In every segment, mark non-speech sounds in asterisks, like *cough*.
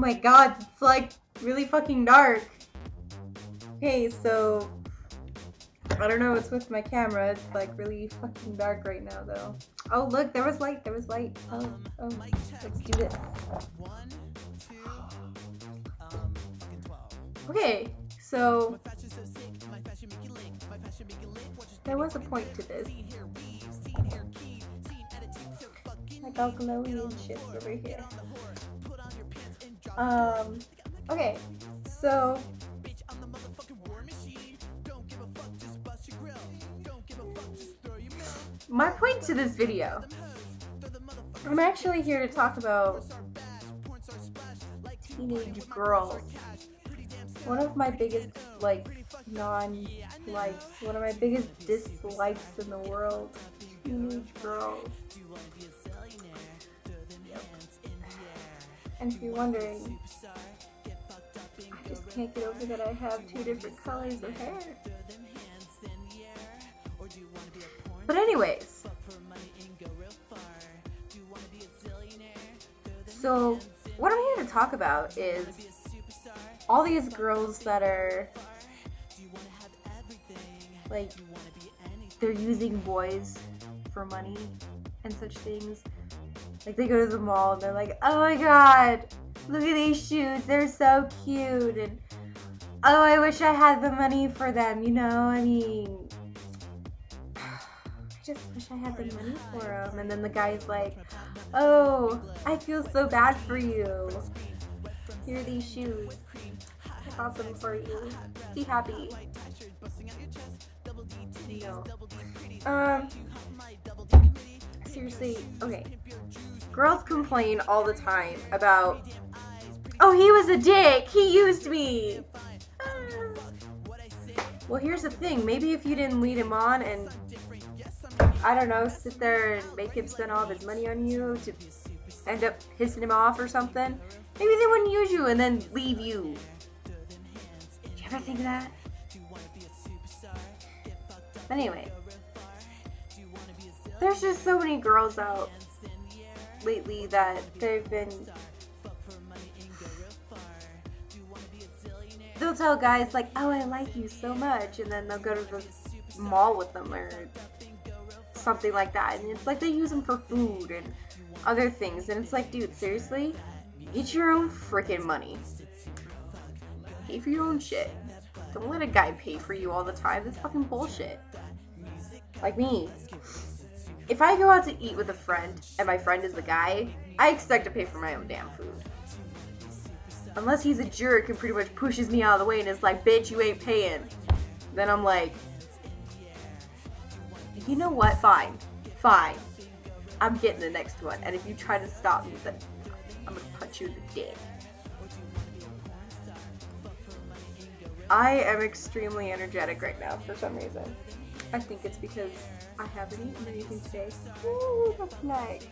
my god, it's like really fucking dark. Okay, so I don't know what's with my camera. It's like really fucking dark right now though. Oh look, there was light, there was light. Oh, oh, let's do this. Okay, so there was a point to this. Like all glowy and shit over here. Um, okay, so my point to this video. I'm actually here to talk about teenage girls. One of my biggest, like, non-likes, one of my biggest dislikes in the world, teenage girls. And if you're wondering, I just can't get over that I have two different colors of hair. But anyways, so what I'm here to talk about is all these girls that are like they're using boys for money and such things. Like they go to the mall and they're like, "Oh my god, look at these shoes. They're so cute." And oh, I wish I had the money for them, you know? I mean, *sighs* I just wish I had the money for them. And then the guy's like, oh, I feel so bad for you. Here are these shoes. I bought them for you. Be happy. No. Um, seriously, okay. Girls complain all the time about, oh, he was a dick. He used me. Ah. Well, here's the thing. Maybe if you didn't lead him on and I don't know, sit there and make him spend all of his money on you to end up pissing him off or something, maybe they wouldn't use you and then leave you. You ever think of that? Anyway, there's just so many girls out lately that they've been. They'll tell guys like, "Oh, I like you so much," and then they'll go to the mall with them or something like that. And it's like they use them for food and other things. And it's like, dude, seriously? Get your own freaking money. Pay for your own shit. Don't let a guy pay for you all the time. That's fucking bullshit. Like me. If I go out to eat with a friend and my friend is the guy, I expect to pay for my own damn food. Unless he's a jerk and pretty much pushes me out of the way and is like, bitch, you ain't paying. Then I'm like, you know what? Fine. Fine. I'm getting the next one. And if you try to stop me, then I'm gonna punch you in the dick. I am extremely energetic right now for some reason. I think it's because I haven't eaten anything today. That's nice.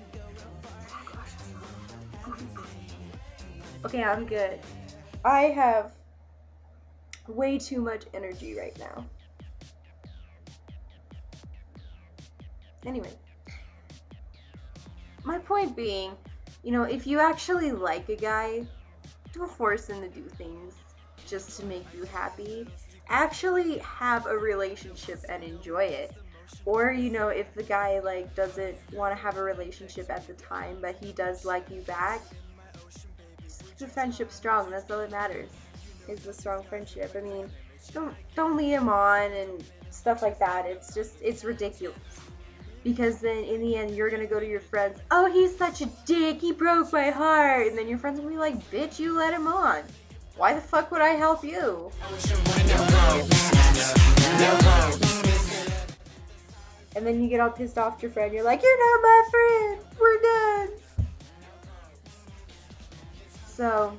Okay, I'm good. I have way too much energy right now. Anyway, my point being, you know, if you actually like a guy, don't force him to do things just to make you happy. Actually have a relationship and enjoy it. Or, you know, if the guy like doesn't want to have a relationship at the time, but he does like you back, keep the friendship strong. That's all that matters. Is the strong friendship. I mean, don't don't lead him on and stuff like that. It's just it's ridiculous because then in the end you're gonna go to your friends oh he's such a dick he broke my heart and then your friends will be like bitch you let him on why the fuck would i help you and then you get all pissed off at your friend you're like you're not my friend we're done so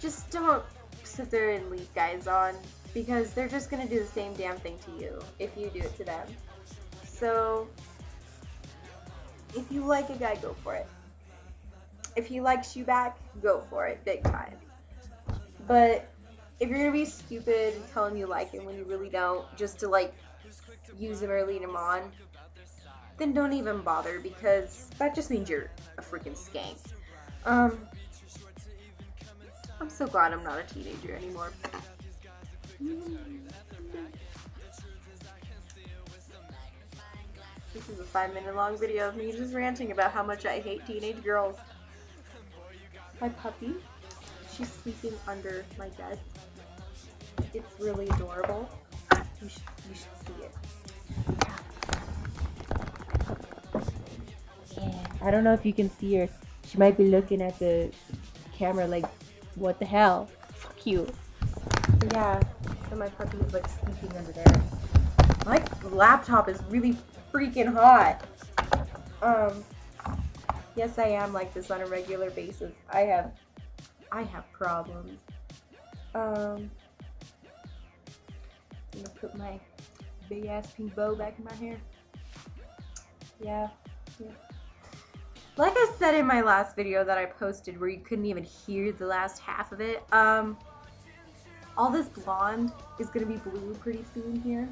just don't sit there and lead guys on because they're just going to do the same damn thing to you if you do it to them. So, if you like a guy, go for it. If he likes you back, go for it, big time. But if you're gonna be stupid and tell him you like him when you really don't, just to like use him or lead him on, then don't even bother because that just means you're a freaking skank. Um, I'm so glad I'm not a teenager anymore. This is a five minute long video of me just ranting about how much I hate teenage girls. My puppy, she's sleeping under my desk. It's really adorable. You should, you should see it. Yeah. I don't know if you can see her. She might be looking at the camera like, what the hell? Fuck you. Yeah, so my puppy is like sleeping under there. My laptop is really freaking hot. Um, yes, I am like this on a regular basis. I have, I have problems. Um, I'm gonna put my big ass pink bow back in my hair. Yeah, yeah. Like I said in my last video that I posted where you couldn't even hear the last half of it, um, all this blonde is gonna be blue pretty soon here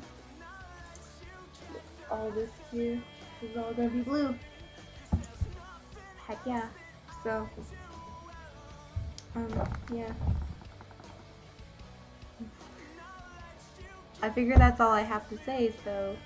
all this here is all gonna be blue. Heck yeah. So, um, yeah. I figure that's all I have to say, so.